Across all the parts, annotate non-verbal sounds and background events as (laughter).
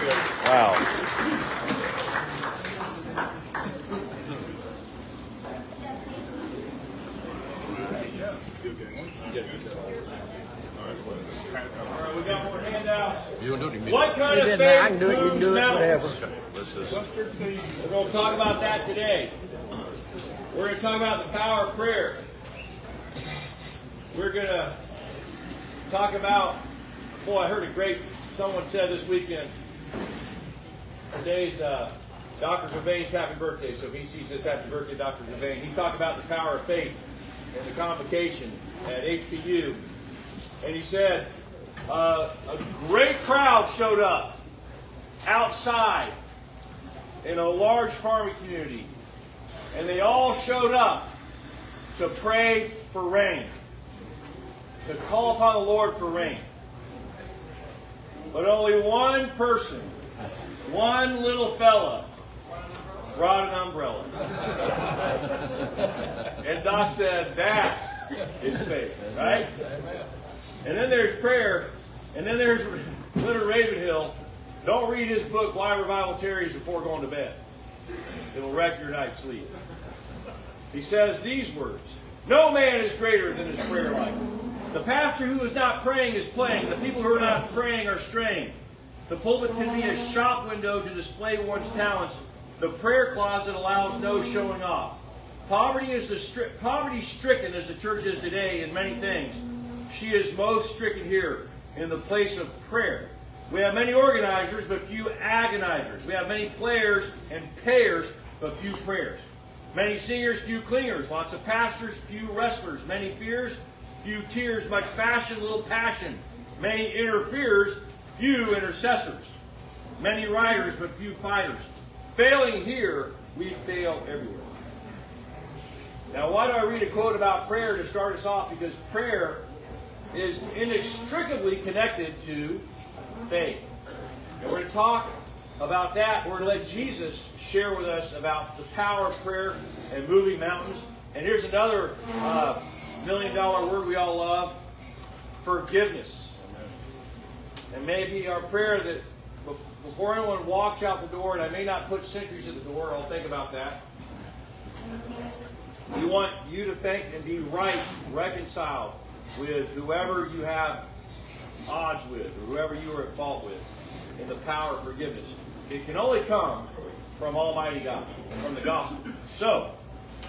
Wow. We got more handouts. You gonna do it? What kind It of doesn't matter. I can do it. You can moves do it. Whatever. Let's just. We're going to talk about that today. We're going to talk about the power of prayer. We're going to talk about, boy, I heard a great, someone said this weekend, today's uh, Dr. Gervain's happy birthday, so if he sees this, happy birthday, Dr. Gervain. He talked about the power of faith and the convocation at HPU. And he said, uh, a great crowd showed up outside in a large farming community, and they all showed up to pray for rain, to call upon the Lord for rain. But only one person, one little fella, brought an umbrella. and Doc said, that is faith, right? And then there's prayer, and then there's Leonard Ravenhill. Don't read his book, Why Revival Tarries, before going to bed. It'll wreck your night's sleep. He says these words No man is greater than his prayer life. The pastor who is not praying is playing. The people who are not praying are straying. The pulpit can be a shop window to display one's talents. The prayer closet allows no showing off. Poverty is the stri- poverty stricken as the church is today in many things. She is most stricken here in the place of prayer. We have many organizers, but few agonizers. We have many players and payers, but few prayers. Many singers, few clingers. Lots of pastors, few wrestlers. Many fears, few tears. Much fashion, little passion. Many interferers, few intercessors. Many riders, but few fighters. Failing here, we fail everywhere. Now, why do I read a quote about prayer to start us off? Because prayer is inextricably connected to faith. And we're going to talk about that. We're going to let Jesus share with us about the power of prayer and moving mountains. And here's another uh, million dollar word we all love forgiveness. And maybe our prayer that before anyone walks out the door, and I may not put sentries at the door, I'll think about that. We want you to think and be right, reconciled with whoever you have odds with, or whoever you are at fault with, in the power of forgiveness. It can only come from Almighty God, from the gospel. So,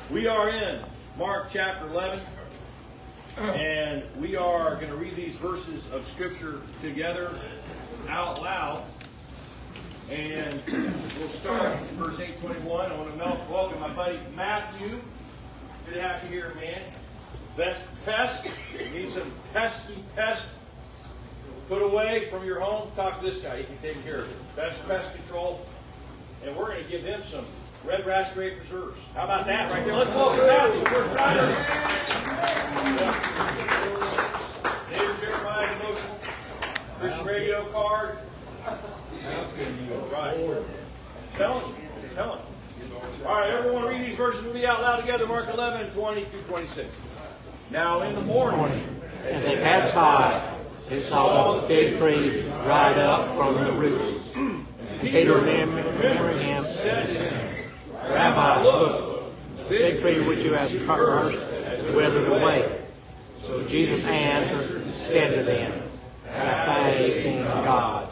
we are in Mark chapter 11, and we are going to read these verses of Scripture together out loud. And we'll start verse 821. I want to welcome my buddy Matthew. Good to have you here, man. Best pest. Need some pesky pest put away from your home. Talk to this guy. He can take care of it. Best pest control. And we're going to give him some red raspberry preserves. How about that right there? Let's welcome Matthew. First rider. David Jeremiah devotional. Christian radio card. Right. Telling you. Telling you. All right, everyone read these verses with me out loud together. Mark 11, 20 through 26. Now in the morning, And they passed by they saw the fig tree dried up from the roots. Peter, remembering him, said to him, Rabbi, look, tree which you have cursed is withered away. So Jesus answered and said to them, Have faith in God.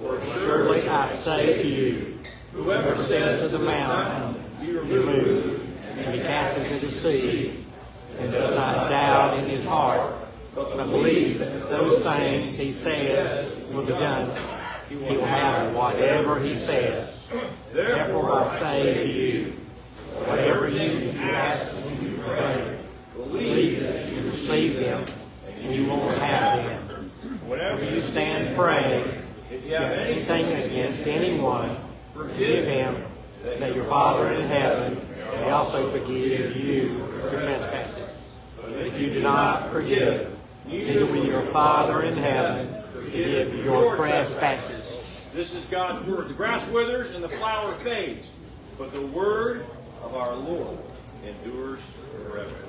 For surely I say to you, whoever says to the mountain, Be removed and be cast into the sea, and does not doubt in his heart, but believes that those things he says will be done, he will have whatever he says. Therefore I say to you, whatever you ask when you pray, believe that you receive them, and you will have them. Whenever you stand praying, if you have anything against anyone, forgive him, that your Father in heaven may also forgive you your trespasses. But if you do not forgive, neither will your Father in heaven forgive your trespasses. This is God's word. The grass withers and the flower fades, but the word of our Lord endures forever.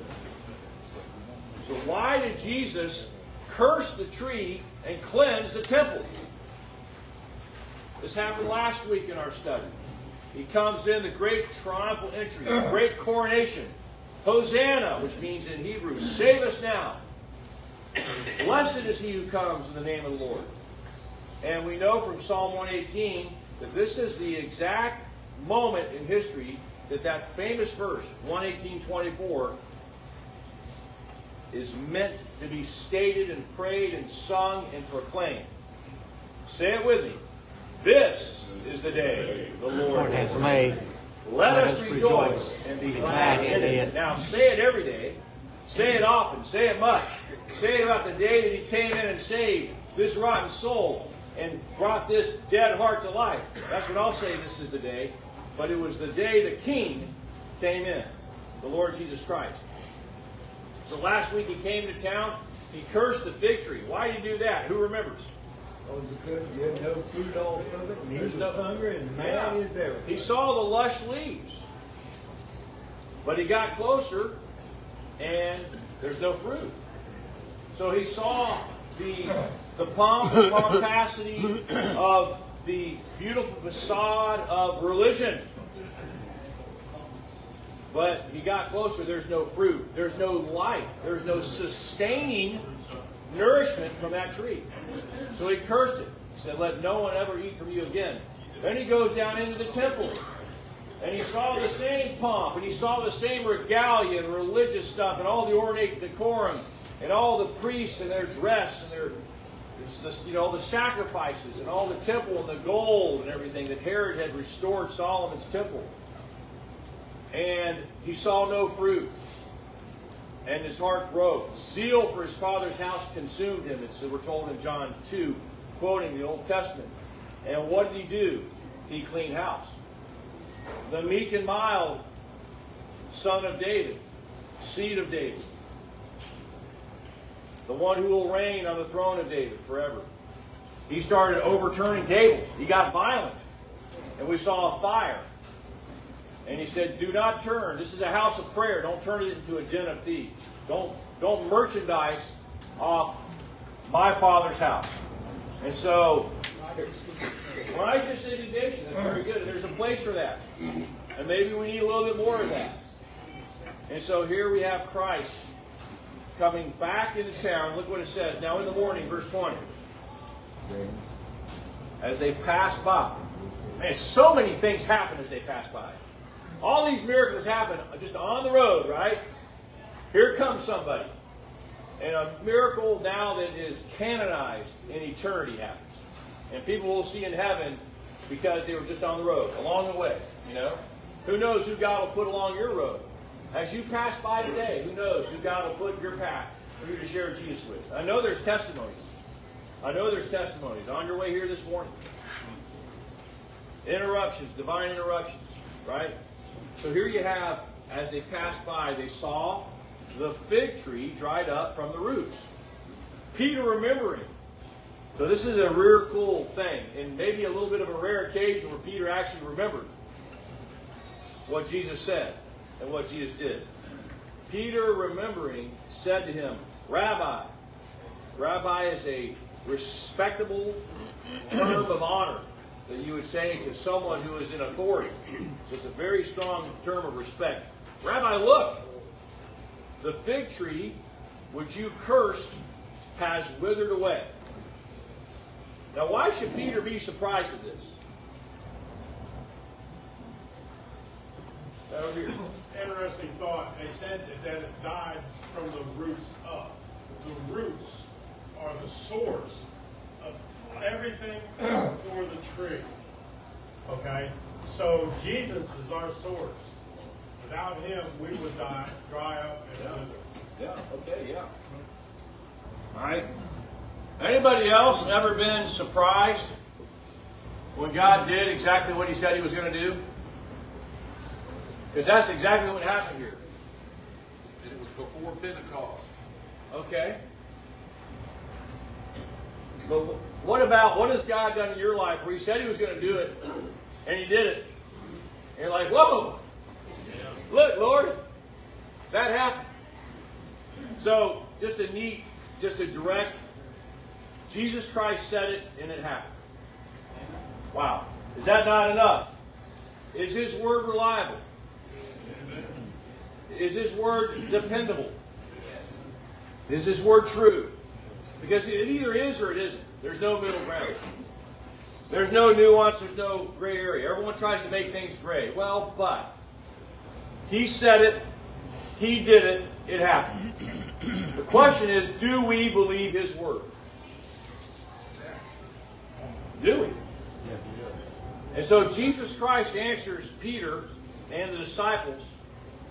So why did Jesus curse the tree and cleanse the temple? This happened last week in our study. He comes in the great triumphal entry, the great coronation. Hosanna, which means in Hebrew, save us now. Blessed is he who comes in the name of the Lord. And we know from Psalm 118 that this is the exact moment in history that that famous verse, 118.24, is meant to be stated and prayed and sung and proclaimed. Say it with me. This is the day the Lord has made. let, us rejoice and be glad in it. in it. Now say it every day. Say it often. Say it much. Say it about the day that he came in and saved this rotten soul and brought this dead heart to life. That's what I'll say this is the day. But it was the day the King came in, the Lord Jesus Christ. So last week he came to town. He cursed the fig tree. Why did he do that? Who remembers? Oh, because you had no food off of it, and he There's was no- hungry, and man is there. He saw the lush leaves. But he got closer and there's no fruit. So he saw the the pomp and pomposity of the beautiful facade of religion. But he got closer, there's no fruit, there's no life, there's no sustaining nourishment from that tree. So he cursed it. He said, Let no one ever eat from you again. Then he goes down into the temple. And he saw the same pomp, and he saw the same regalia and religious stuff, and all the ornate decorum, and all the priests and their dress, and their, the, you know, the sacrifices, and all the temple and the gold and everything that Herod had restored Solomon's temple. And he saw no fruit, and his heart broke. Zeal for his father's house consumed him, as we're told in John 2, quoting the Old Testament. And what did he do? He cleaned house the meek and mild son of David, seed of David, the one who will reign on the throne of David forever. He started overturning tables. He got violent. And we saw a fire. And he said, Do not turn. This is a house of prayer. Don't turn it into a den of thieves. Don't, don't merchandise off my father's house. And so Righteous indignation. That's very good. There's a place for that. And maybe we need a little bit more of that. And so here we have Christ coming back into town. Look what it says. Now in the morning, verse 20. As they pass by. Man, so many things happen as they pass by. All these miracles happen just on the road, right? Here comes somebody. And a miracle now that is canonized in eternity happens. And people will see in heaven because they were just on the road, along the way, you know? Who knows who God will put along your road? As you pass by today, who knows who God will put in your path for you to share Jesus with? I know there's testimonies. I know there's testimonies on your way here this morning. Interruptions, divine interruptions, right? So here you have, as they passed by, they saw the fig tree dried up from the roots. Peter remembering. So this is a real cool thing, and maybe a little bit of a rare occasion where Peter actually remembered what Jesus said and what Jesus did. Peter, remembering, said to him, Rabbi. Rabbi is a respectable term of honor that you would say to someone who is in authority. It's a very strong term of respect. Rabbi, look, the fig tree which you cursed has withered away. Now, why should Peter be surprised at this? Over here. Interesting thought. They said that, that it died from the roots up. The roots are the source of everything for the tree. Okay? So Jesus is our source. Without him, we would die, dry up and wither. Yeah, okay, yeah. All right. Anybody else ever been surprised when God did exactly what he said he was going to do? Because that's exactly what happened here. And it was before Pentecost. Okay. But what about what has God done in your life where He said He was going to do it, and He did it? And you're like, whoa! Look, Lord, that happened. So, just a neat, just a direct. Jesus Christ said it, and it happened. Wow. Is that not enough? Is His word reliable? Is His word dependable? Is His word true? Because it either is or it isn't. There's no middle ground. There's no nuance, there's no gray area. Everyone tries to make things gray. Well, but He said it, He did it, it happened. The question is do we believe His word? Do we? And so Jesus Christ answers Peter and the disciples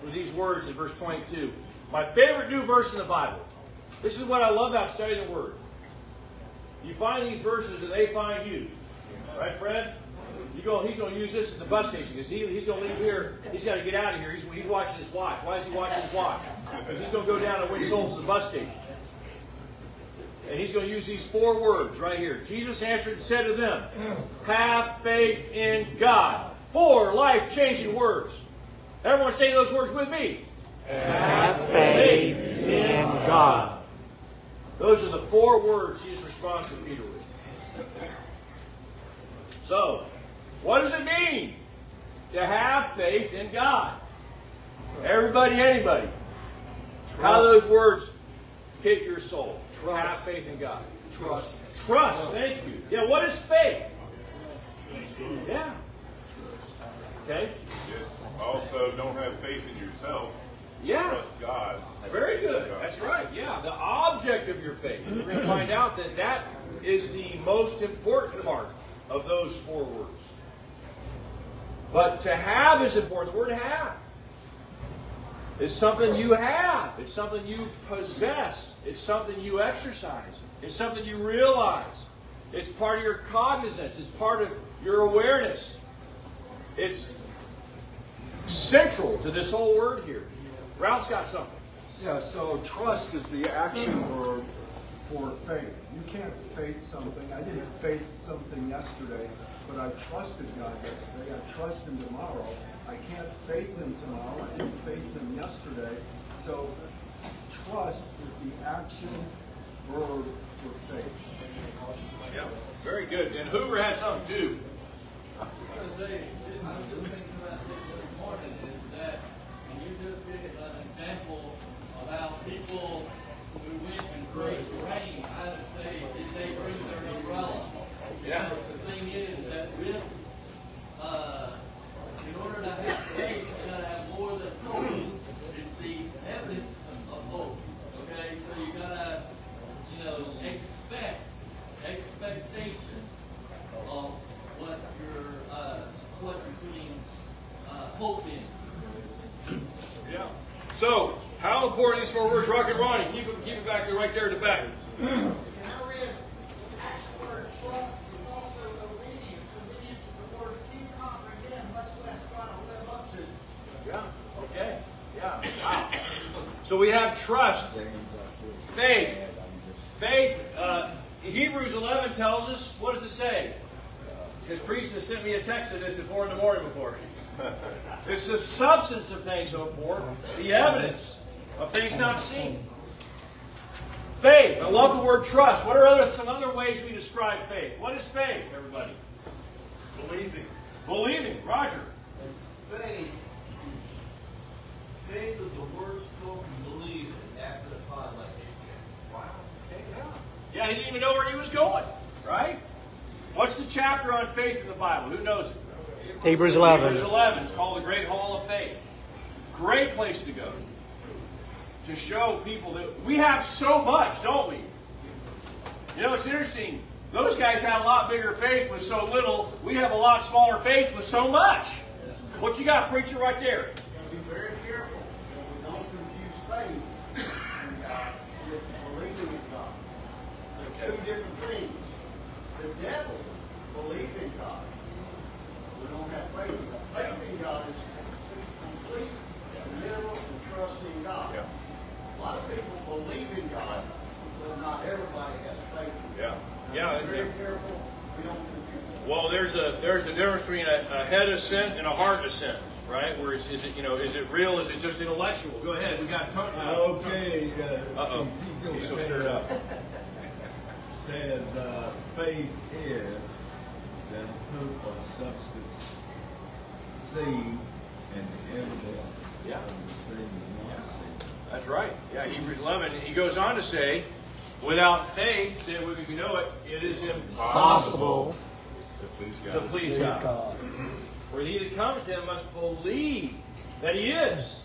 with these words in verse 22. My favorite new verse in the Bible. This is what I love about studying the Word. You find these verses and they find you. Right, Fred? You go, he's going to use this at the bus station because he, he's going to leave here. He's got to get out of here. He's, he's watching his watch. Why is he watching his watch? Because he's going to go down and win souls at the bus station. And he's going to use these four words right here. Jesus answered and said to them, Have faith in God. Four life changing words. Everyone say those words with me. Have faith in God. Those are the four words Jesus responds to Peter with. So, what does it mean to have faith in God? Everybody, anybody. How those words hit your soul. Trust. Have faith in God. Trust. Trust. Thank you. Yeah, what is faith? Yeah. Okay. Also, don't have faith in yourself. Yeah. Trust God. Very good. That's right. Yeah. The object of your faith. We're going to find out that that is the most important part of those four words. But to have is important. The word have is something you have. It's something you possess. It's something you exercise. It's something you realize. It's part of your cognizance. It's part of your awareness. It's central to this whole word here. Ralph's got something. Yeah, so trust is the action for for faith. You can't faith something. I didn't faith something yesterday, but I trusted God yesterday. I trust Him tomorrow. I can't faith Him tomorrow. I didn't faith Him yesterday. So trust is the action for for faith. Yeah, very good. And Hoover had something too. I was gonna say, I was just thinking about this this morning, is that, and you just gave an example how people who went and faced the rain, I would say, did they bring their umbrella? Yeah. Because the thing is that with, uh, in order to have faith, you gotta have more than hope. It's the evidence of hope, okay? So you gotta, you know, expect, expectation of what you're, uh, what you're putting, uh, hope in. Yeah. So, how important is four words, Rock and Ronnie? Keep it, keep it back there, right there at the back. And I read the word trust is also obedience. Obedience is the word few comprehend, much less try to live up to. Yeah. Okay. Yeah. Wow. So we have trust, faith. Faith. Uh, Hebrews 11 tells us. What does it say? Because priest has sent me a text of this at four in the morning before. (laughs) It's the substance of things hoped for, the evidence of things not seen. Faith. I love the word trust. What are other, some other ways we describe faith? What is faith, everybody? Believing. Believing. Roger. Faith, faith is the word spoken believe after the thought like Wow. Okay, yeah. Yeah, he didn't even know where he was going, right? What's the chapter on faith in the Bible? Who knows it? Hebrews 11. Hebrews 11. It's called the Great Hall of Faith. Great place to go to show people that we have so much, don't we? You know, it's interesting. Those guys had a lot bigger faith with so little. We have a lot smaller faith with so much. What you got, preacher, right there? Be very careful that we don't confuse faith in God with believing in God. They're two different things. The devil believes in God. We don't have faith in God. Faith in God is complete committal and trust in God. A lot of people believe in God, but not everybody has faith in Yeah. God. Yeah, Be very yeah. careful. We don't confuse it. Well, there's a there's a difference between a, a head assent and a heart assent, right? Where is, is it you know is it real? Is it just intellectual? Go ahead. We got Tony. Okay, uh, Uh-oh. Ezekiel He's so stirred up. says, says, uh, faith is the hope of substance seen and the evidence Yeah. of the things not seen. That's right. Yeah, Hebrews 11. He goes on to say, without faith, say if you know it, it is impossible To please God. to God. please God. For he that comes to him must believe that he is,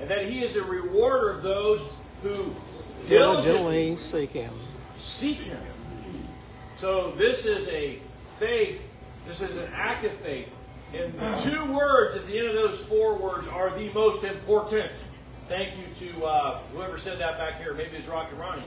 and that he is a rewarder of those who diligently Diligently seek him. seek him. So this is a faith, this is an act of faith. And the two words at the end of those four words are the most important. Thank you to uh, whoever said that back here. Maybe it's Rocky Ronnie.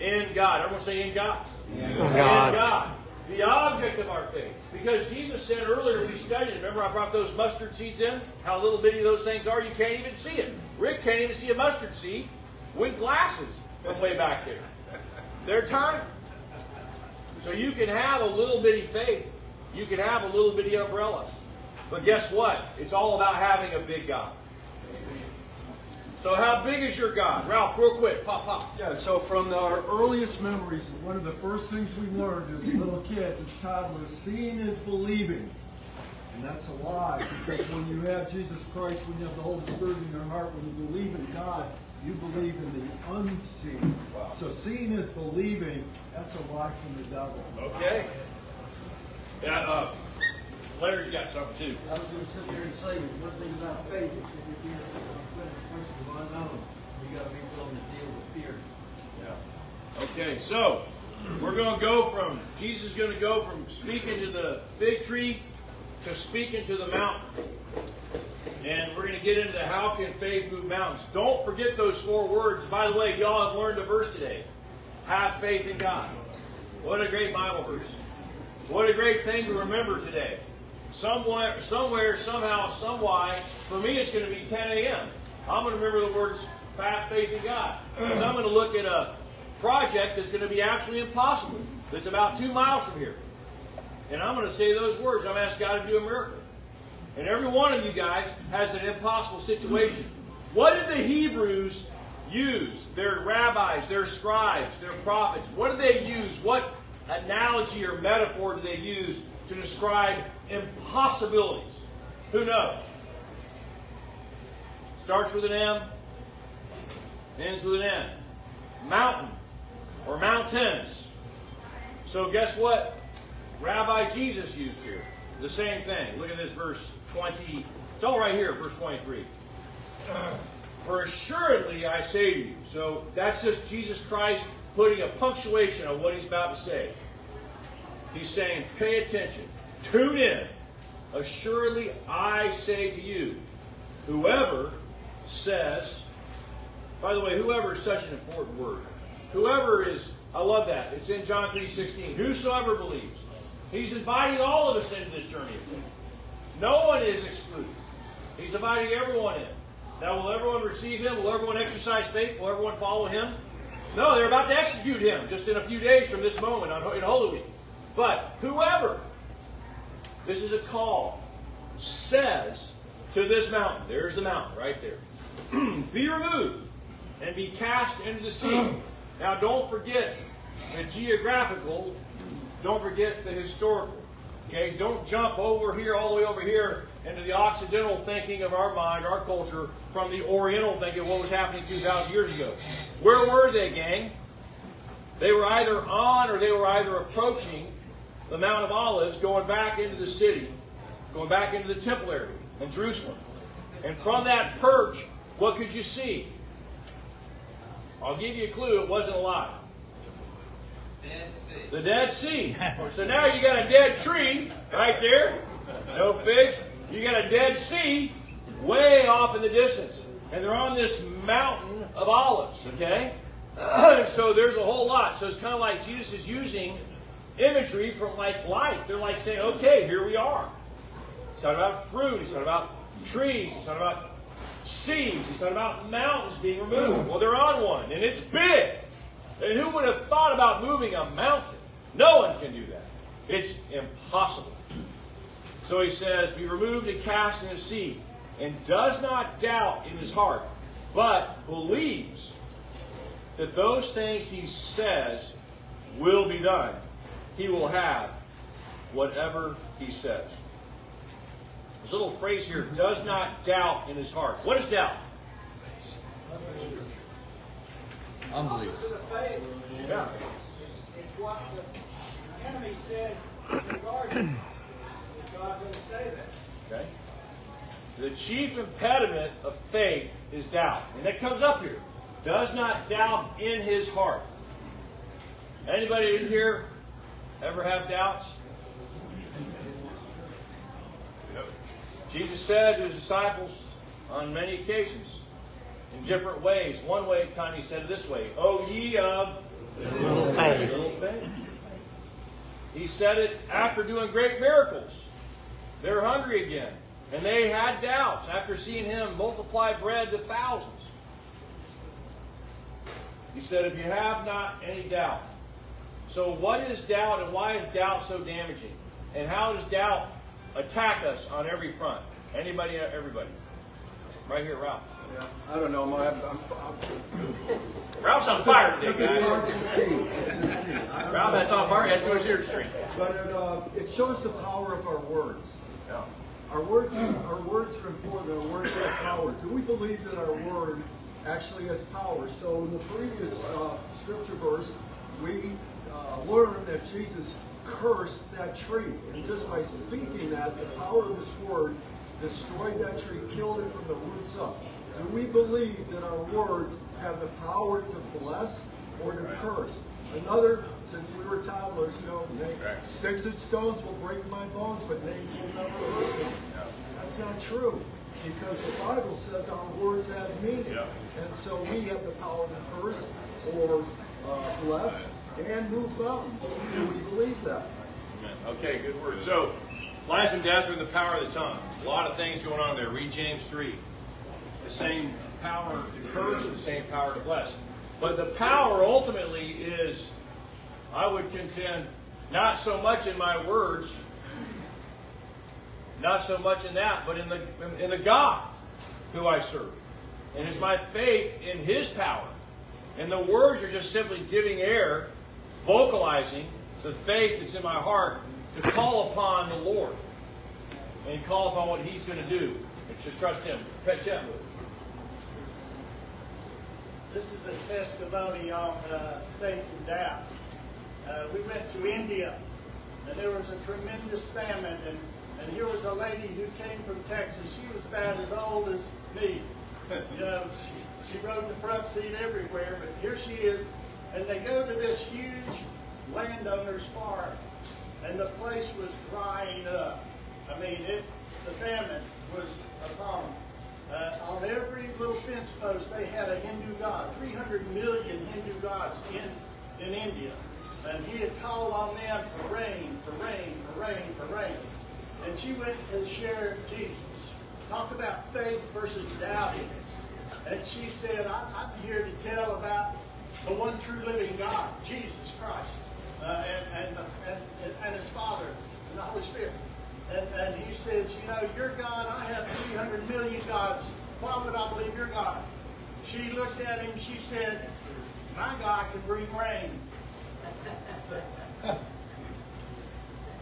In God. Everyone say in God. In In God. The object of our faith. Because Jesus said earlier, we studied, remember I brought those mustard seeds in? How little bitty those things are, you can't even see it. Rick can't even see a mustard seed with glasses from way back there. They're tiny. So you can have a little bitty faith. You can have a little bitty umbrellas. But guess what? It's all about having a big God. So how big is your God? Ralph, real quick, pop, pop. Yeah, so from our earliest memories, one of the first things we learned as little kids, as toddlers, seeing is believing. And that's a lie, because when you have Jesus Christ, when you have the Holy Spirit in your heart, when you believe in God, you believe in the unseen. Wow. So seeing is believing, that's a lie from the devil. Okay. Yeah, uh, Larry's got something too. I was going to sit there and say, that one thing about faith is that if you're principle unknown, you got to be willing to deal with fear. Okay, so we're going to go from, Jesus is going to go from speaking to the fig tree to speaking to the mountain. And we're going to get into how can faith move mountains. Don't forget those four words. By the way, y'all have learned a verse today. Have faith in God. What a great Bible verse. What a great thing to remember today. Somewhere, somewhere, somehow, some why. For me, it's going to be 10 a.m. I'm going to remember the words have faith in God. Because I'm going to look at a project that's going to be absolutely impossible. That's about two miles from here. And I'm going to say those words. I'm going to ask God to do a miracle. And every one of you guys has an impossible situation. What did the Hebrews use? Their rabbis, their scribes, their prophets. What did they use? What analogy or metaphor did they use to describe impossibilities? Who knows? Starts with an M, ends with an N. Mountain or mountains. So guess what? Rabbi Jesus used here. The same thing. Look at this verse 20. It's all right here, verse 23. For assuredly I say to you. So that's just Jesus Christ putting a punctuation on what he's about to say. He's saying, pay attention. Tune in. Assuredly I say to you, whoever says, by the way, whoever is such an important word. Whoever is, I love that. It's in John 3.16. Whosoever believes. He's inviting all of us into this journey of faith. No one is excluded. He's inviting everyone in. Now, will everyone receive him? Will everyone exercise faith? Will everyone follow him? No, they're about to execute him just in a few days from this moment on, in Holy Week. But whoever, this is a call, says to this mountain, there's the mountain right there, (clears throat) be removed and be cast into the sea. (clears throat) Now, don't forget the geographical, don't forget the historical. Okay, don't jump over here, all the way over here, into the Occidental thinking of our mind, our culture, from the Oriental thinking of what was happening 2,000 years ago. Where were they, gang? They were either on or they were either approaching the Mount of Olives, going back into the city, going back into the temple area in Jerusalem. And from that perch, what could you see? I'll give you a clue, it wasn't a lot. Dead Sea. The Dead Sea. So now you got a dead tree right there. No figs. You got a Dead Sea way off in the distance. And they're on this mountain of olives, okay? (clears throat) so there's a whole lot. So it's kind of like Jesus is using imagery from like life. They're like saying, okay, here we are. He's talking about fruit. He's talking about trees. He's talking about seeds. He's talking about mountains being removed. Well, they're on one, and it's big. And who would have thought about moving a mountain? No one can do that. It's impossible. So he says, Be removed and cast in the sea, and does not doubt in his heart, but believes that those things he says will be done. He will have whatever he says. There's a little phrase here, does not doubt in his heart. What is doubt? Unbelief. Opposite of faith. Yeah. It's what the enemy said in the garden. (coughs) God going to say that? Okay? The chief impediment of faith is doubt. And that comes up here. Does not doubt in his heart. Anybody in here ever have doubts? Jesus said to his disciples on many occasions, in different ways. One way time he said it this way, O ye of Little faith. little faith. He said it after doing great miracles. They were hungry again. And they had doubts after seeing him multiply bread to thousands. He said, if you have not any doubt. So what is doubt and why is doubt so damaging? And how does doubt attack us on every front? Anybody, everybody? Right here, Ralph. Yeah, I don't know. I'm, I'm, I'm, Ralph's on fire this today, is guys. Mark 15. This is 15. I don't Ralph, that's on fire. That's what here to. But it, uh, it shows the power of our words. Yeah. Our words, our words are important. Our words have power. Do we believe that our word actually has power? So in the previous uh, scripture verse, we uh, learned that Jesus cursed that tree, and just by speaking that, the power of His word destroyed that tree, killed it from the roots up. Do we believe that our words have the power to bless or to curse? Another, since we were toddlers, you know, sticks and stones will break my bones, but names will never hurt me. That's not true, because the Bible says our words have meaning. Yeah. And so we have the power to curse or uh, bless and move mountains. Do we believe that? Amen. Okay, good word. So, life and death are in the power of the tongue. A lot of things going on there. Read James 3. The same power to curse, the same power to bless. But the power ultimately is, I would contend, not so much in my words, not so much in that, but in the in the God who I serve. And it's my faith in His power. And the words are just simply giving air, vocalizing the faith that's in my heart to call upon the Lord and call upon what He's going to do. And just trust Him. Pet Chet. This is a testimony on uh, faith and doubt. Uh, we went to India, and there was a tremendous famine, and, and here was a lady who came from Texas. She was about as old as me. You know, she, she rode the front seat everywhere, but here she is, and they go to this huge landowner's farm, and the place was drying up. I mean, it, the famine was upon them. Uh, on every little fence post, they had a Hindu god, 300 million Hindu gods in, in India. And he had called on them for rain, for rain, for rain, for rain. And she went and shared Jesus. Talk about faith versus doubting. And she said, I, I'm here to tell about the one true living God, Jesus Christ, uh, and, and, and, and his Father, and the Holy Spirit. And, and he says, you know, your God, I have 300 million gods. Why would I believe your God? She looked at him, she said, my God can bring rain. (laughs)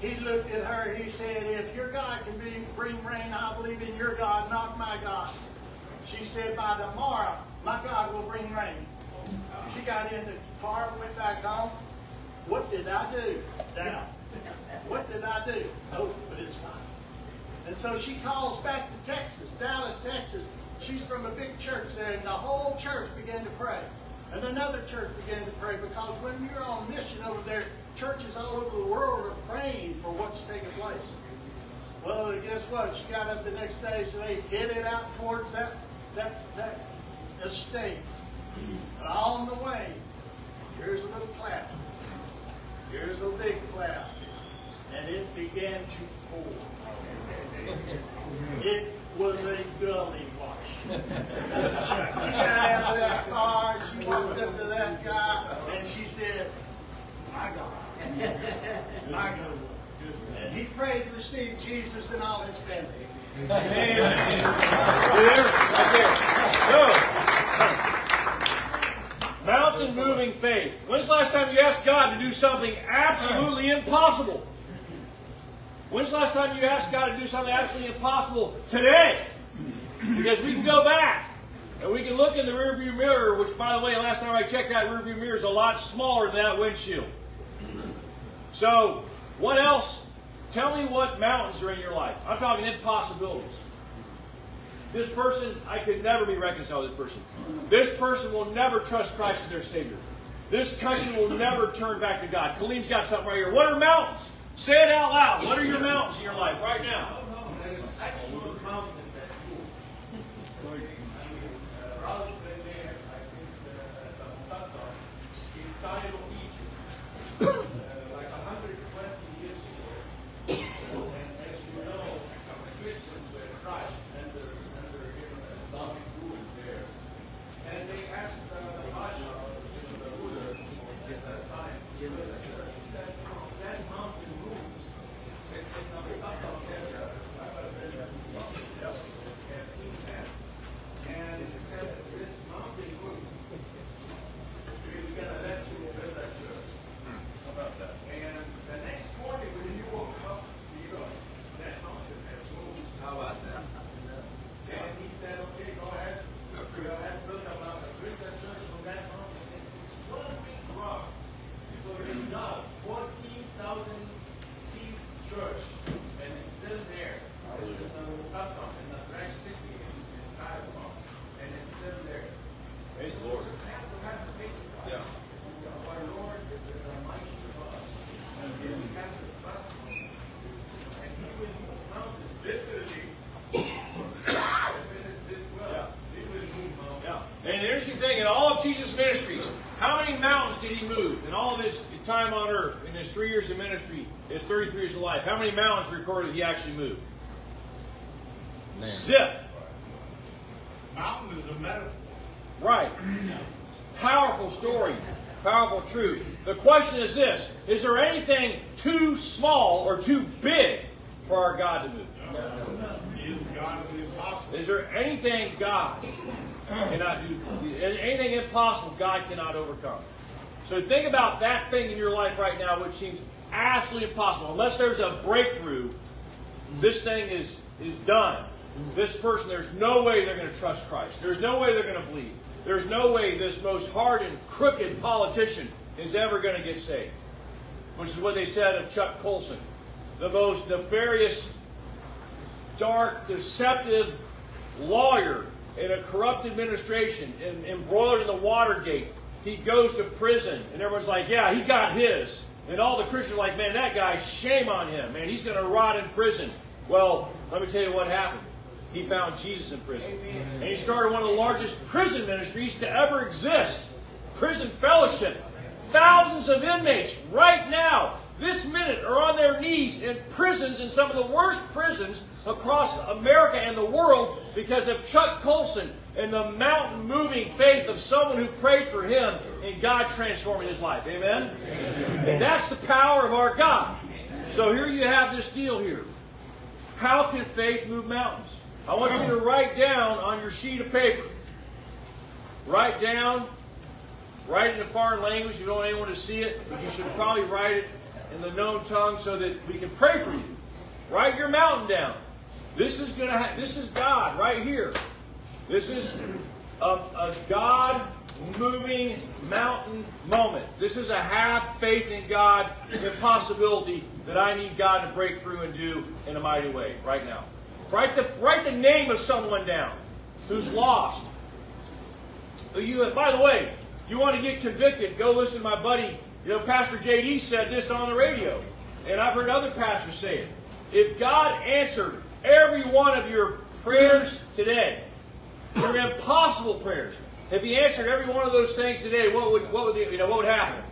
he looked at her, he said, if your God can bring, bring rain, I believe in your God, not my God. She said, by tomorrow, my God will bring rain. She got in the car, and went back home. What did I do? Doubt. What did I do? Oh, but it's God. And so she calls back to Texas, Dallas, Texas. She's from a big church there, and the whole church began to pray. And another church began to pray because when you're on mission over there, churches all over the world are praying for what's taking place. Well, guess what? She got up the next day, so they headed out towards that that that estate. And on the way, here's a little cloud. Here's a big cloud. And it began to pour. (laughs) It was a gully wash. (laughs) she got out of that car, she walked up to that guy, and she said, My God. My God. And he prayed to receive Jesus and all his family. Moving faith. When's the last time you asked God to do something absolutely impossible? When's the last time you asked God to do something absolutely impossible today? Because we can go back and we can look in the rearview mirror, which, by the way, last time I checked, that rearview mirror is a lot smaller than that windshield. So, what else? Tell me what mountains are in your life. I'm talking impossibilities. This person, I could never be reconciled with this person. This person will never trust Christ as their Savior. This country will never turn back to God. Kaleem's got something right here. What are mountains? Say it out loud. What are your mountains in your life right now? Actual mountain that there, I think uh, Cairo, Egypt, uh, like 120 years ago. And as you know, the Christians were crushed under, under you know, Islamic rule there. And they asked uh, the Pasha, you know, the ruler at that time, to the church, he said, no, that mountain moves. It's in the Tata desert. have seen that. And it said that this mountain moves. We're gonna let you build that church. How about that? And the next morning when you woke up, you know, that mountain had moved. How about that? And he said, okay, go ahead. Go ahead, build a mountain, build that church from that mountain. And it's one big rock. So they dug fourteen thousand seats church, and it's still there. It's in the Qatar, in the branch city in, in Cairo, and it's still there. Praise the We Lord. just have to have the faith in God. Yeah. Our Lord is is a mighty God, and we have to trust Him, and He will move mountains literally. If it is His will, Yeah. He will move mountains. Yeah. And the interesting thing, in all of Jesus' ministries, how many mountains did he move in all of his time on earth, in his three years of ministry, his 33 years of life? How many mountains recorded he actually moved? Zip. Mountain is a metaphor. Right. Powerful story. Powerful truth. The question is this Is there anything too small or too big for our God to move? He is God of the impossible. Is there anything God cannot do? Anything impossible God cannot overcome? So think about that thing in your life right now, which seems absolutely impossible. Unless there's a breakthrough, this thing is is done. This person, there's no way they're going to trust Christ. There's no way they're going to believe. There's no way this most hardened, crooked politician is ever going to get saved. Which is what they said of Chuck Colson, the most nefarious dark, deceptive lawyer in a corrupt administration, in, embroiled in the Watergate. He goes to prison, and everyone's like, "Yeah, he got his." And all the Christians are like, "Man, that guy, shame on him, man. He's going to rot in prison." Well, let me tell you what happened. He found Jesus in prison, and he started one of the largest prison ministries to ever exist. Prison Fellowship. Thousands of inmates right now, this minute, are on their knees in prisons, in some of the worst prisons across America and the world because of Chuck Colson and the mountain moving faith of someone who prayed for him and God transforming his life. Amen? And that's the power of our God. So here you have this deal here. How can faith move mountains? I want you to write down on your sheet of paper. Write down Write in a foreign language. If you don't want anyone to see it, but you should probably write it in the known tongue so that we can pray for you. Write your mountain down. This is gonna. Ha- this is God right here. This is a, a God moving mountain moment. This is a have faith in God impossibility that I need God to break through and do in a mighty way right now. Write the write the name of someone down who's lost. Who you? By the way, You want to get convicted? Go listen to my buddy. You know, Pastor JD said this on the radio, and I've heard other pastors say it. If God answered every one of your prayers today, your impossible prayers, if He answered every one of those things today, what would what would the, you know what would happen?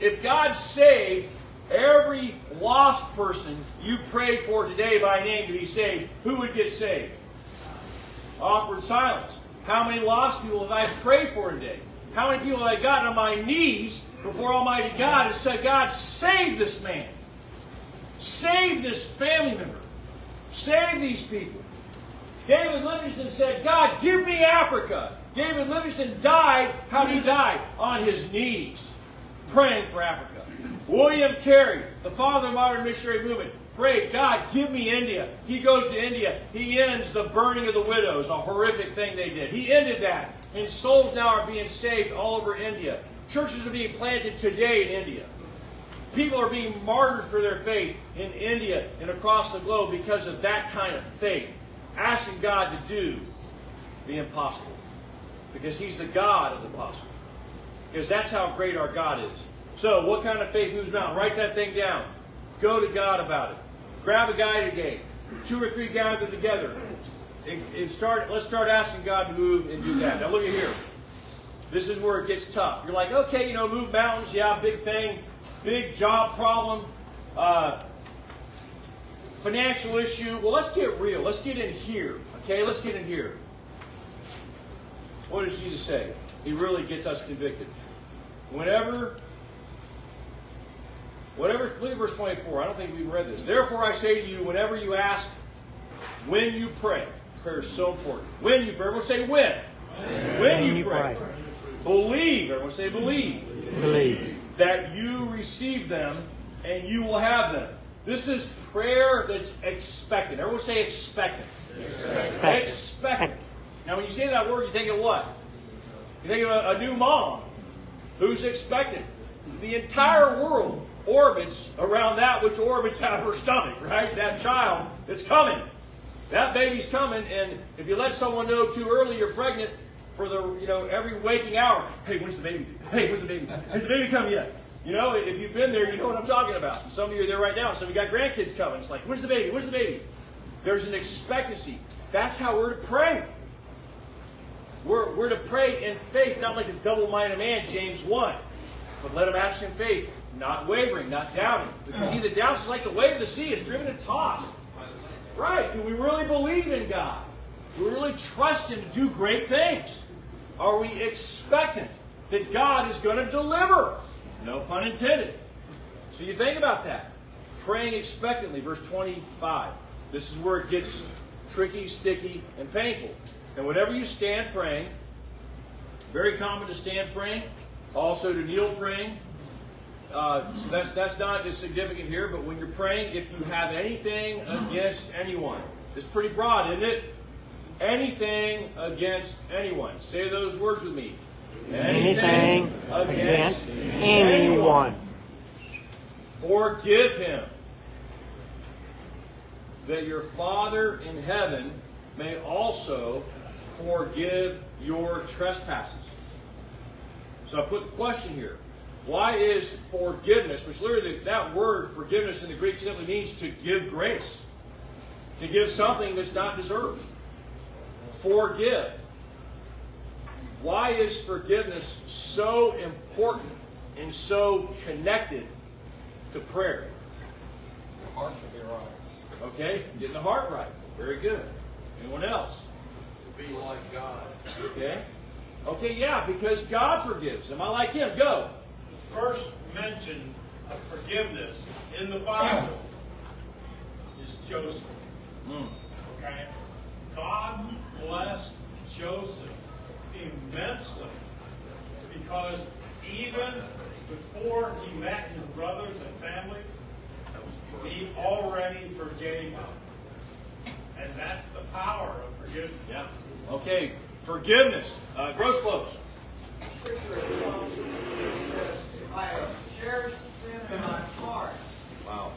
If God saved every lost person you prayed for today by name to be saved, who would get saved? Awkward silence. How many lost people have I prayed for today? How many people have I gotten on my knees before Almighty God and said, God, save this man. Save this family member. Save these people. David Livingstone said, God, give me Africa. David Livingstone died, how did he die? On his knees, praying for Africa. William Carey, the father of modern missionary movement, prayed, God, give me India. He goes to India. He ends the burning of the widows, a horrific thing they did. He ended that. And souls now are being saved all over India. Churches are being planted today in India. People are being martyred for their faith in India and across the globe because of that kind of faith. Asking God to do the impossible. Because He's the God of the possible. Because that's how great our God is. So, what kind of faith moves mountains? Write that thing down. Go to God about it. Grab a guy today. Two or three gathered together. And, and start. Let's start asking God to move and do that. Now, look at here. This is where it gets tough. You're like, okay, you know, move mountains, yeah, big thing, big job problem, uh, financial issue. Well, let's get real. Let's get in here. Okay, let's get in here. What does Jesus say? He really gets us convicted. Whenever, whatever, look at verse 24. I don't think we've read this. Therefore I say to you, whenever you ask, when you pray, prayer is so important. When you pray, everyone say when. When, when you, you pray. pray. Believe, everyone say believe. Believe. That you receive them and you will have them. This is prayer that's expected. Everyone say expectant. Expectant. expectant. Now, when you say that word, you think of what? You think of a, a new mom who's expectant. The entire world orbits around that which orbits out of her stomach, right? That child that's coming. That baby's coming, and if you let someone know too early you're pregnant, for the, you know, every waking hour, hey, when's the baby? Hey, when's the baby? Has the baby come yet? You know, if you've been there, you know what I'm talking about. Some of you are there right now. Some of you got grandkids coming. It's like, where's the baby? Where's the baby? There's an expectancy. That's how we're to pray. We're, we're to pray in faith, not like a double-minded man, James 1. But let him ask in faith, not wavering, not doubting. Because he that doubts is like the wave of the sea, is driven and tossed. Right. Do we really believe in God? Do we really trust Him to do great things? Are we expectant that God is going to deliver? No pun intended. So you think about that. Praying expectantly, verse 25. This is where it gets tricky, sticky, and painful. And whenever you stand praying, very common to stand praying, also to kneel praying. Uh, so that's that's not as significant here, but when you're praying, if you have anything against anyone, it's pretty broad, isn't it? Anything against anyone. Say those words with me. Anything, against, anyone. Forgive him, that your Father in heaven may also forgive your trespasses. So I put the question here. Why is forgiveness, which literally that word forgiveness in the Greek simply means to give grace, to give something that's not deserved. Forgive. Why is forgiveness so important and so connected to prayer? The heart should be right. Okay, getting the heart right. Very good. Anyone else? To be like God. Okay. Okay, yeah, because God forgives. Am I like Him? Go. The first mention of forgiveness in the Bible is Joseph. Mm. Okay? God blessed Joseph immensely because even before he met his brothers and family, he already forgave them. And that's the power of forgiveness. Yeah. Okay. Forgiveness. Uh, gross close. Scripture in Psalms says, I have cherished sin in my heart. Wow.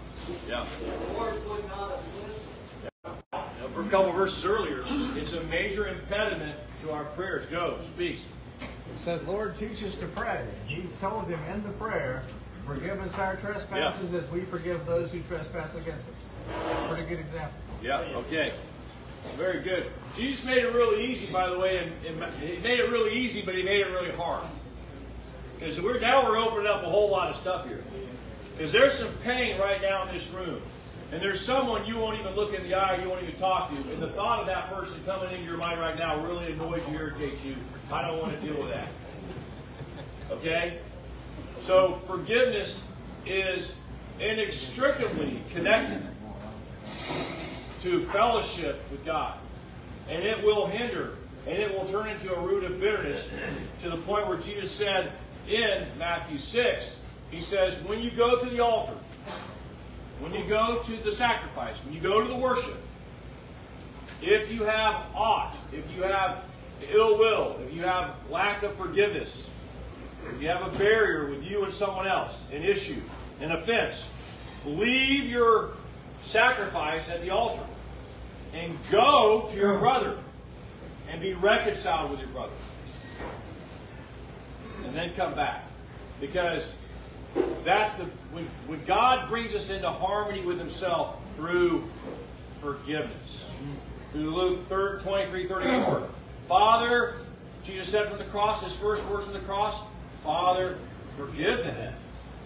Yeah. The Lord would not have listened. Now, for a couple verses earlier, it's a major impediment to our prayers. Go, speak. It said, Lord, teach us to pray. He told him in the prayer, forgive us our trespasses as we forgive those who trespass against us. Pretty good example. Yeah, okay. Very good. Jesus made it really easy, by the way, and, and he made it really easy, but he made it really hard. Because we're now we're opening up a whole lot of stuff here. Because there's some pain right now in this room. And there's someone you won't even look in the eye, you won't even talk to. And the thought of that person coming into your mind right now really annoys you, irritates you. I don't want to deal with that. Okay? So forgiveness is inextricably connected to fellowship with God. And it will hinder, and it will turn into a root of bitterness to the point where Jesus said in Matthew 6, He says, when you go to the altar, when you go to the sacrifice, when you go to the worship, if you have aught, if you have ill will, if you have lack of forgiveness, if you have a barrier with you and someone else, an issue, an offense, leave your sacrifice at the altar and go to your brother and be reconciled with your brother. And then come back. Because that's the when, when God brings us into harmony with Himself through forgiveness. Through Luke 3, 23, 38 word. Father, Jesus said from the cross, his first words from the cross, Father, forgive them.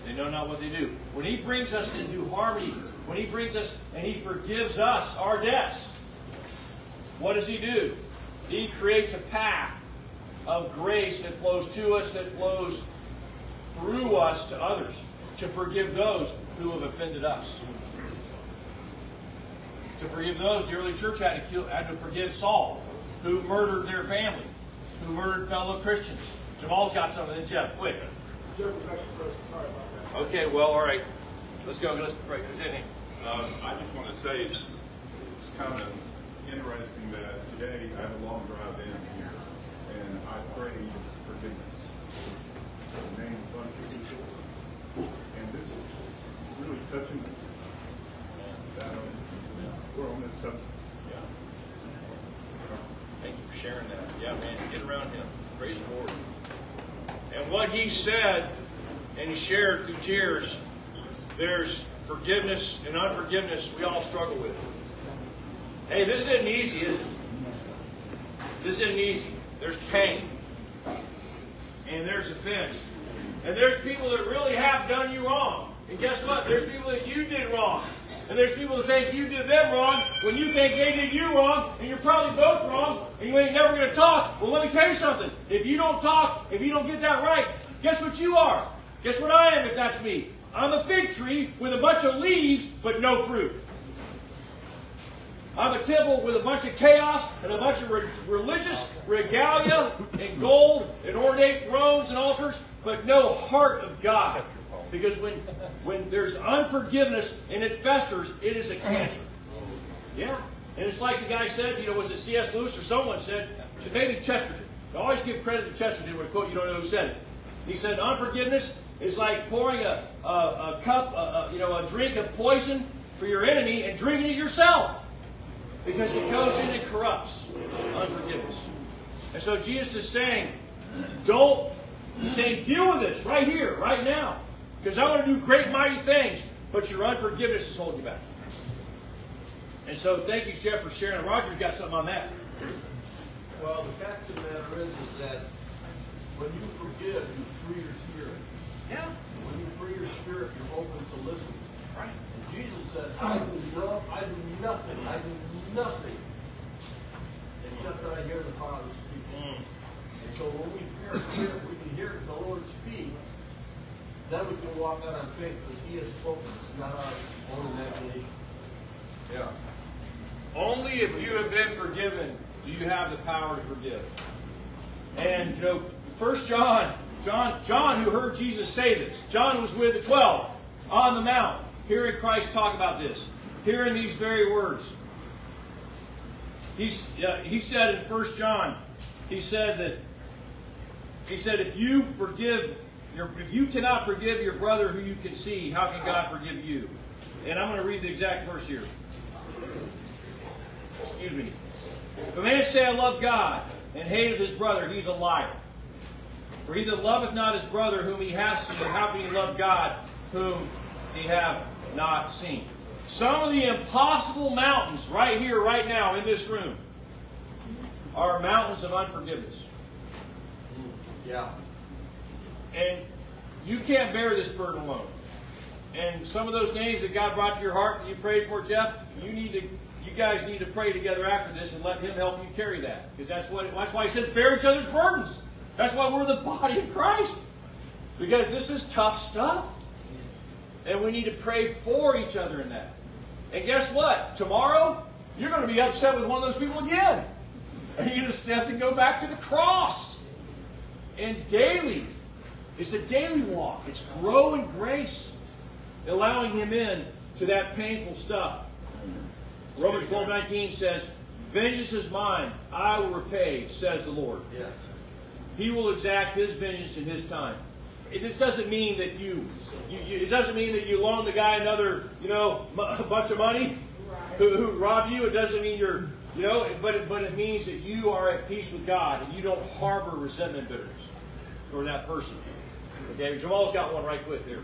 They know not what they do. When He brings us into harmony, when He brings us and He forgives us our debts, what does He do? He creates a path of grace that flows to us, that flows through us to others, to forgive those who have offended us. To forgive those, the early church had to, kill, had to forgive Saul, who murdered their family, who murdered fellow Christians. Jamal's got something. Jeff, quick. Jeff was actually first. Sorry about that. Okay, well, all right. Let's go. Let's break it in. Um, I just want to say it's kind of interesting that today I have a long drive in here, and I prayed forgiveness. I named a bunch of people, and this is really touching me. That we're on this subject. Yeah. Thank you for sharing that. Yeah, man, get around him. Praise the Lord. And what he said, and he shared through tears, there's forgiveness and unforgiveness we all struggle with. Hey, this isn't easy, is it? This isn't easy. There's pain. And there's offense. And there's people that really have done you wrong. And guess what? There's people that you did wrong. And there's people that think you did them wrong when you think they did you wrong, and you're probably both wrong, and you ain't never going to talk. Well, let me tell you something. If you don't talk, if you don't get that right, guess what you are? Guess what I am if that's me? I'm a fig tree with a bunch of leaves, but no fruit. I'm a temple with a bunch of chaos and a bunch of re religious regalia and gold and ornate thrones and altars, but no heart of God. Because when, when there's unforgiveness and it festers, it is a cancer. Yeah. And it's like the guy said, you know, was it C.S. Lewis or someone said, said maybe Chesterton. I always give credit to Chesterton when I quote, you don't know who said it. He said, unforgiveness is like pouring a, a, a cup, a, a, you know, a drink of poison for your enemy and drinking it yourself. Because it goes in and corrupts unforgiveness. And so Jesus is saying, don't, he's saying, deal with this right here, right now. Because I want to do great, mighty things, but your unforgiveness is holding you back. And so thank you, Jeff, for sharing. Roger's got something on that. Well, the fact of the matter is, is that when you forgive, you free your spirit. Yeah. When you free your spirit, you're open to listen. Right. And Jesus said, I do no, I do nothing, I do nothing except that I hear the Father speak. Mm. And so when we hear, hear we can hear the Lord speak, then we can walk out on faith because He spoken. It's not our own imagination. Yeah. Only if you have been forgiven do you have the power to forgive. And you know, First John, John, John, who heard Jesus say this, John was with the twelve on the mount, hearing Christ talk about this, hearing these very words. He's, uh, he said in First John, he said that he said if you forgive your, if you cannot forgive your brother who you can see, how can God forgive you? And I'm going to read the exact verse here. Excuse me. If a man say I love God and hateth his brother, he's a liar. For he that loveth not his brother whom he hath seen, how can he love God whom he hath not seen? Some of the impossible mountains right here, right now, in this room, are mountains of unforgiveness. Yeah. And you can't bear this burden alone. And some of those names that God brought to your heart that you prayed for, Jeff, you need to, you guys need to pray together after this and let Him help you carry that. Because that's what, that's why He says bear each other's burdens. That's why we're the body of Christ. Because this is tough stuff. And we need to pray for each other in that. And guess what? Tomorrow, you're going to be upset with one of those people again. And you just have to go back to the cross. And daily is the daily walk. It's grow in grace, allowing Him in to that painful stuff. Romans 12 19 says, Vengeance is mine, I will repay, says the Lord. Yes. He will exact his vengeance in his time. This doesn't mean that you, you, you, it doesn't mean that you loan the guy another, you know, a bunch of money who, who robbed you. It doesn't mean you're, you know, but it, but it means that you are at peace with God and you don't harbor resentment, bitterness or that person. Okay, Jamal's got one right quick here.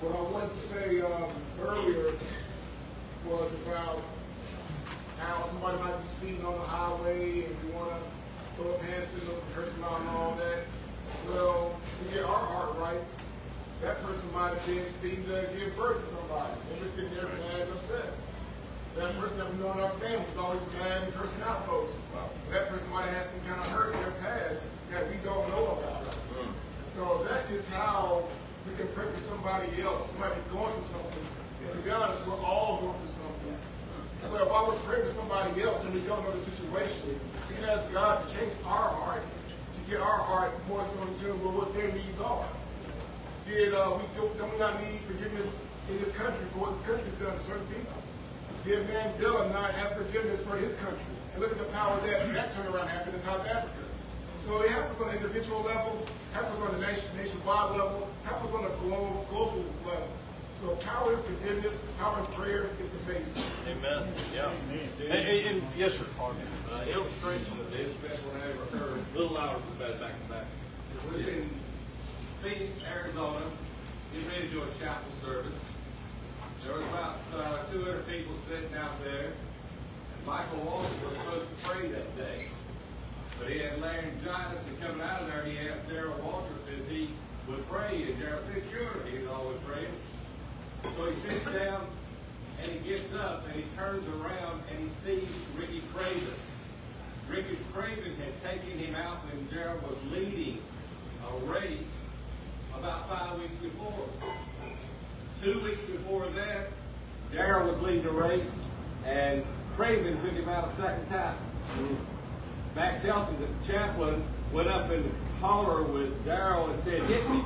What I wanted to say um, earlier was about how somebody might be speeding on the highway and you want to throw up hand signals and curse them out and all that. Well, to get our heart right, that person might have been speeding to give birth to somebody. And we're sitting there mad and upset. That person that we know in our family is always mad and cursing out folks. That person might have had some kind of hurt in their past that we don't know about. So that is how we can pray for somebody else somebody going through something. And to be honest, we're all going through something. Well, while we're praying for somebody else and we don't know the situation, we can ask God to change our heart, to get our heart more so in tune with what their needs are. Did uh, we don't, don't we not need forgiveness in this country for what this country's done to certain people? Did Mandela not have forgiveness for his country? And look at the power that that turnaround happened in South Africa. So it happens on an individual level, happens on a nation, nationwide level, happens on a global, global level. So power of forgiveness, power of prayer, it's amazing. Amen. Yeah. And, and, and, yes, sir. Uh, illustration of this, best one I ever heard. A little louder for better back to back. It was in Phoenix, Arizona, getting ready to do a chapel service. There was about uh, 200 people sitting out there. And Michael Waltrip was supposed to pray that day. But he had laryngitis, and coming out of there, he asked Darrell Waltrip if he would pray. And Darrell said, sure, he was always praying. So he sits down, and he gets up, and he turns around, and he sees Ricky Craven. Ricky Craven had taken him out when Gerald was leading a race about five weeks before. Two weeks before that, Darrell was leading a race, and Craven took him out a second time. Mm-hmm. Max Helton, the chaplain, went up in the holler with Darrell and said, hit me.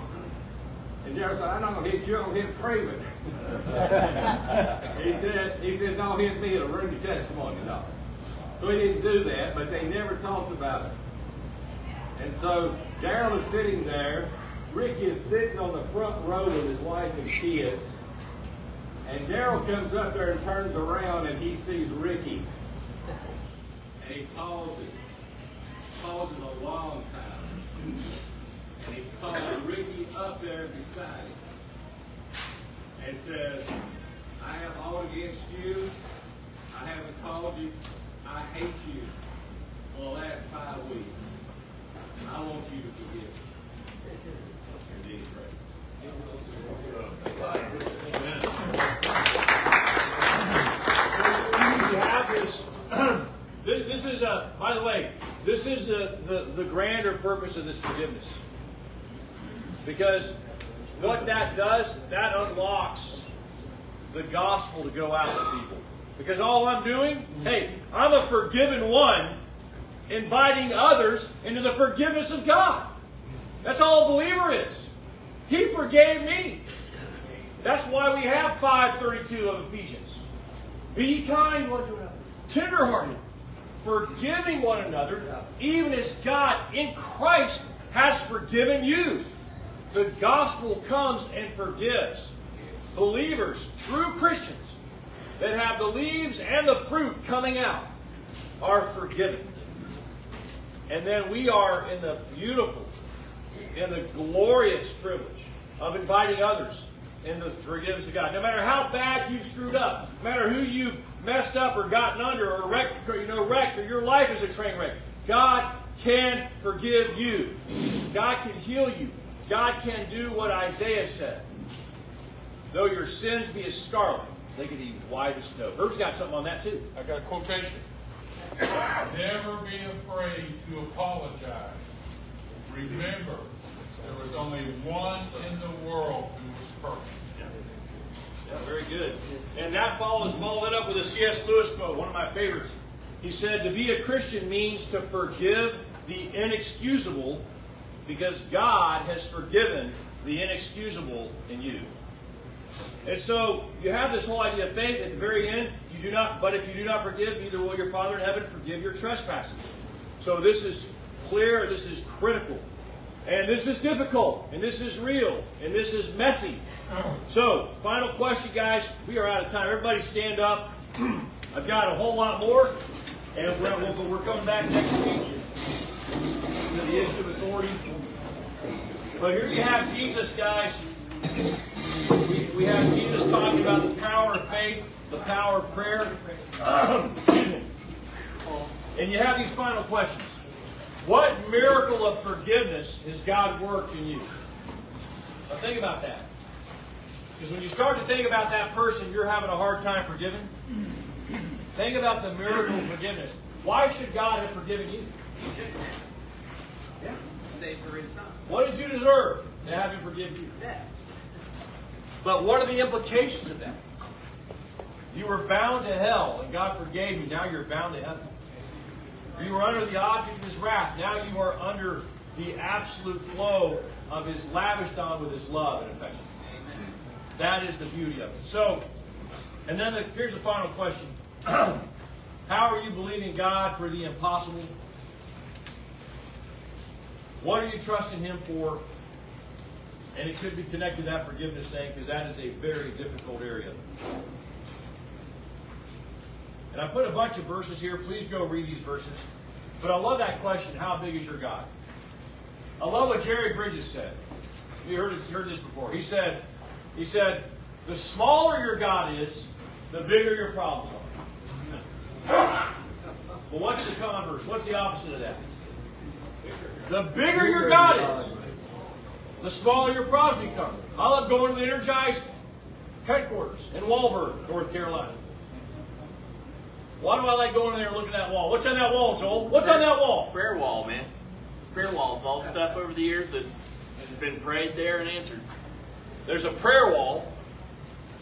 And Darrell said, I'm not going to hit you, I'm going to hit Craven. he said, he said, no, hit me, it'll ruin your testimony, no. So he didn't do that, but they never talked about it. And so Darrell is sitting there. Ricky is sitting on the front row with his wife and kids. And Darrell comes up there and turns around and he sees Ricky. And he pauses. Pauses a long time. And he calls Ricky up there beside him. And says, I have all against you. I haven't called you. I hate you for the last five weeks. I want you to forgive me. And then he prayed. you have this, this, this is a, by the way, this is the, the, the grander purpose of this forgiveness. Because what that does, that unlocks the gospel to go out to people. Because all I'm doing, hey, I'm a forgiven one, inviting others into the forgiveness of God. That's all a believer is. He forgave me. That's why we have 532 of Ephesians. Be kind one to another, tenderhearted, forgiving one another, even as God in Christ has forgiven you. The gospel comes and forgives. Believers, true Christians, that have the leaves and the fruit coming out are forgiven. And then we are in the beautiful, in the glorious privilege of inviting others in the forgiveness of God. No matter how bad you've screwed up, no matter who you've messed up or gotten under or wrecked, or, you know, wrecked, or your life is a train wreck, God can forgive you. God can heal you. God can do what Isaiah said. Though your sins be as scarlet, they can be white as snow. Herb's got something on that too. I got a quotation. Never be afraid to apologize. Remember, there was only one in the world who was perfect. Yeah, very good. And that follows follow that up with a C.S. Lewis quote, one of my favorites. He said, "To be a Christian means to forgive the inexcusable, because God has forgiven the inexcusable in you." And so you have this whole idea of faith at the very end. You do not, but if you do not forgive, neither will your Father in heaven forgive your trespasses. So this is clear. This is critical. And this is difficult, and this is real, and this is messy. So, final question, guys. We are out of time. Everybody stand up. (clears throat) I've got a whole lot more, and we're, we're, we're coming back next week to the issue of authority. But here you have Jesus, guys. We, we have Jesus talking about the power of faith, the power of prayer. (clears throat) and you have these final questions. What miracle of forgiveness has God worked in you? Now think about that. Because when you start to think about that person you're having a hard time forgiving, think about the miracle of forgiveness. Why should God have forgiven you? Yeah. Save for his son. What did you deserve to have him forgive you? Death. But what are the implications of that? You were bound to hell, and God forgave you. Now you're bound to heaven. You were under the object of his wrath. Now you are under the absolute flow of his lavished on with his love and affection. Amen. That is the beauty of it. So, and then the, here's the final question. (clears throat) How are you believing God for the impossible? What are you trusting Him for? And it could be connected to that forgiveness thing because that is a very difficult area. And I put a bunch of verses here. Please go read these verses. But I love that question how big is your God? I love what Jerry Bridges said. You heard, heard this before. He said, he said, the smaller your God is, the bigger your problems are. Well, what's the converse? What's the opposite of that? The bigger your God is, the smaller your problems become. I love going to the Energized headquarters in Wallburg, North Carolina. Why do I like going in there and looking at that wall? What's on that wall, Joel? What's on that wall? Prayer wall, man. Prayer walls. All the stuff over the years that has been prayed there and answered. There's a prayer wall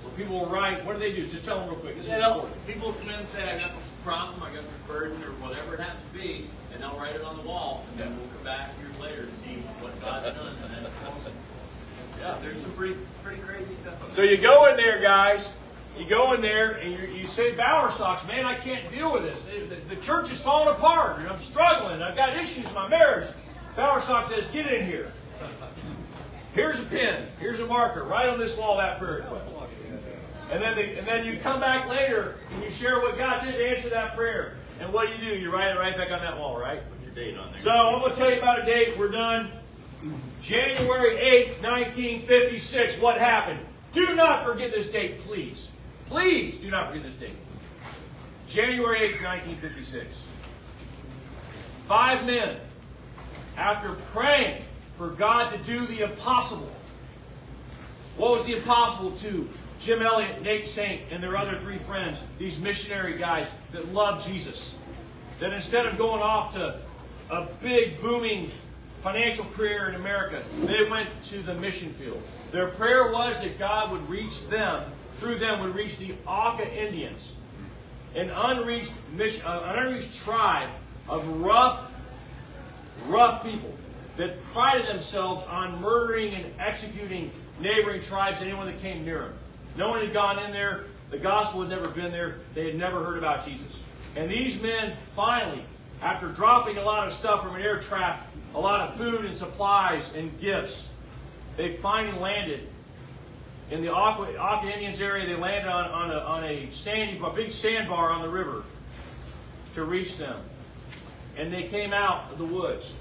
where people will write. What do they do? Just tell them real quick. This Yeah, is people come in and say, I got this problem, I got this burden, or whatever it happens to be, and they'll write it on the wall, and then we'll come back years later and see what God's done. And (laughs) then, yeah, there's some pretty, pretty crazy stuff. up So you go in there, guys. You go in there and you, you say, Bower Socks, man, I can't deal with this. The, the church is falling apart. and I'm struggling. I've got issues in my marriage. Bower Sock says, get in here. Here's a pen. Here's a marker. Right on this wall that prayer request. And then, the, and then you come back later and you share what God did to answer that prayer. And what do you do? You write it right back on that wall, right? Put your date on there. So I'm going to tell you about a date. We're done. January 8th, 1956. What happened? Do not forget this date, please. Please do not forget this date. January 8th, 1956. Five men, after praying for God to do the impossible. What was the impossible to Jim Elliot, Nate Saint, and their other three friends, these missionary guys that loved Jesus? That instead of going off to a big, booming financial career in America, they went to the mission field. Their prayer was that God would reach them, through them would reach the Auca Indians, an unreached, mission, uh, an unreached tribe of rough, rough people that prided themselves on murdering and executing neighboring tribes, anyone that came near them. No one had gone in there. The gospel had never been there. They had never heard about Jesus. And these men finally, after dropping a lot of stuff from an aircraft, a lot of food and supplies and gifts, they finally landed in the Auca, Indians area. They landed on, on, a, on a sandy, a big sandbar on the river to reach them. and they came out of the woods.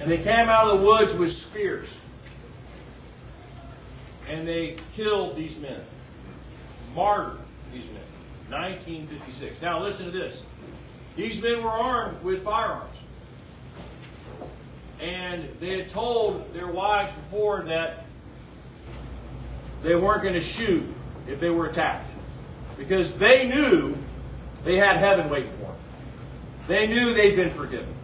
And they came out of the woods with spears. And they killed these men, martyred these men. 1956. Now listen to this. These men were armed with firearms. And they had told their wives before that they weren't going to shoot if they were attacked. Because they knew they had heaven waiting for them. They knew they'd been forgiven.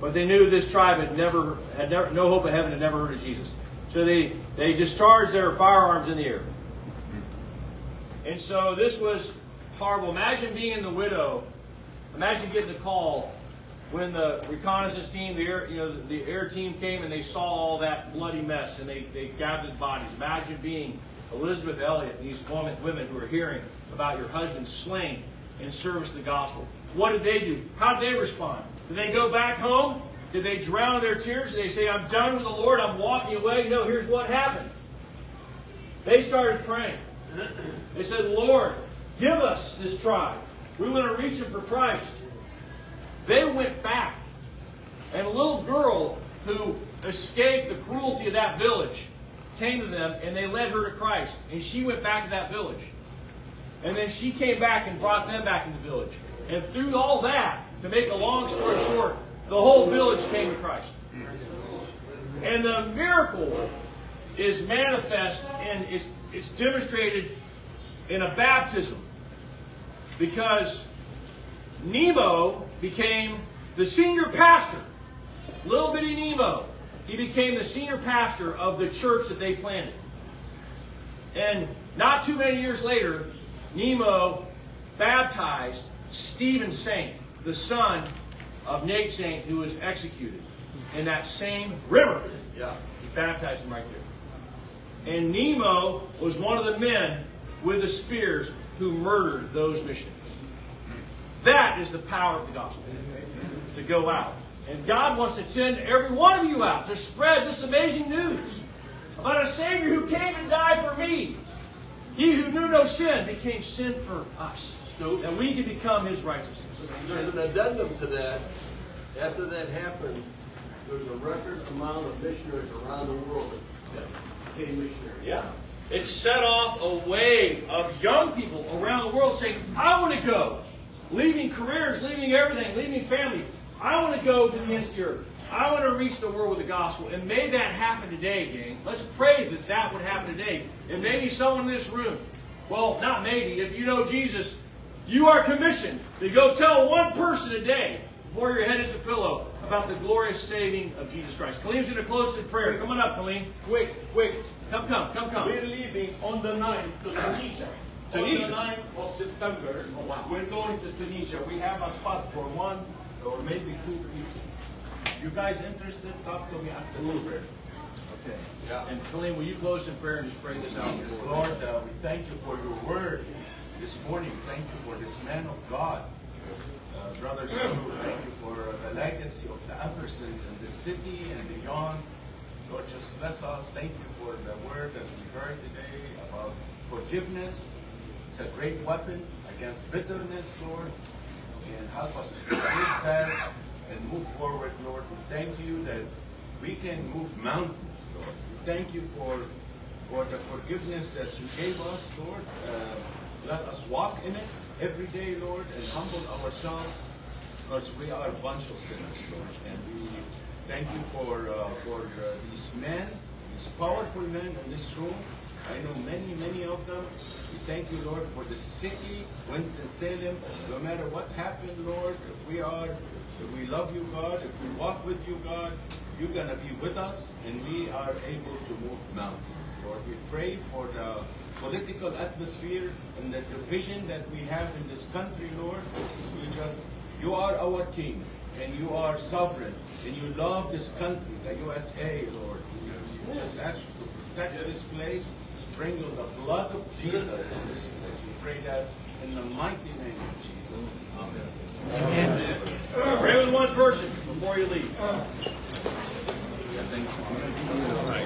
But they knew this tribe had never had never, no hope of heaven had never heard of Jesus. So they, they discharged their firearms in the air. And so this was horrible. Imagine being the widow. Imagine getting the call when the reconnaissance team, the air, you know, the, the air team came and they saw all that bloody mess and they, they gathered bodies. Imagine being Elisabeth Elliot, these women, women who are hearing about your husband slain in service to the gospel. What did they do? How did they respond? Did they go back home? Did they drown their tears? Did they say, I'm done with the Lord, I'm walking away? No, here's what happened. They started praying. They said, Lord, give us this tribe. We want to reach them for Christ. They went back. And a little girl who escaped the cruelty of that village came to them and they led her to Christ. And she went back to that village. And then she came back and brought them back in the village. And through all that, to make a long story short, the whole village came to Christ. And the miracle is manifest and it's, it's demonstrated in a baptism. Because Kimo became the senior pastor. Little bitty Kimo. He became the senior pastor of the church that they planted. And not too many years later, Kimo baptized Stephen Saint, the son of Nate Saint, who was executed in that same river. Yeah. He baptized him right there. And Kimo was one of the men with the spears who murdered those missionaries. That is the power of the gospel. To go out. And God wants to send every one of you out to spread this amazing news about a Savior who came and died for me. He who knew no sin became sin for us. and we can become his righteousness. There's an addendum to that. After that happened, there was a record amount of missionaries around the world that became missionaries. Yeah. It set off a wave of young people around the world saying, I want to go. Leaving careers, leaving everything, leaving family. I want to go to the ends of the earth. I want to reach the world with the gospel. And may that happen today, gang. Let's pray that that would happen today. And maybe someone in this room, well, not maybe, if you know Jesus, you are commissioned to go tell one person a day before your head hits a pillow about the glorious saving of Jesus Christ. Kaleem's going to close in prayer. Come on up, Kaleem. Quick, quick. Come, come, come, come. We're leaving on the 9th to Tunisia. Tunisia. On the 9th of September, we're going to Tunisia. We have a spot for one or maybe two people. You guys interested? Talk to me after the prayer. Okay. Yeah. And Kaleem, will you close in prayer and just pray this out? Yes, Lord, uh, we thank you for your word this morning. Thank you for this man of God. Uh, Brother thank you for the legacy of the Ambersons in the city and beyond. Lord, just bless us. Thank you for the word that we heard today about forgiveness. It's a great weapon against bitterness, Lord. And help us to be fast and move forward, Lord. We thank you that we can move mountains, Lord. We thank you for, for the forgiveness that you gave us, Lord. Uh, let us walk in it every day, Lord, and humble ourselves because we are a bunch of sinners, Lord. And we thank you for, uh, for uh, these men, these powerful men in this room. I know many, many of them. We thank you, Lord, for the city, Winston-Salem. No matter what happened, Lord, if we are, if we love you, God, if we walk with you, God, you're going to be with us, and we are able to move mountains, Lord. We pray for the political atmosphere and the division that we have in this country, Lord. We just, you are our King, and you are sovereign, and you love this country, the USA, Lord. We just ask you to protect this place, sprinkle the blood of Jesus in this place. We pray that in the mighty name of Jesus. Amen. Amen. Pray with one person before you leave. Thank you.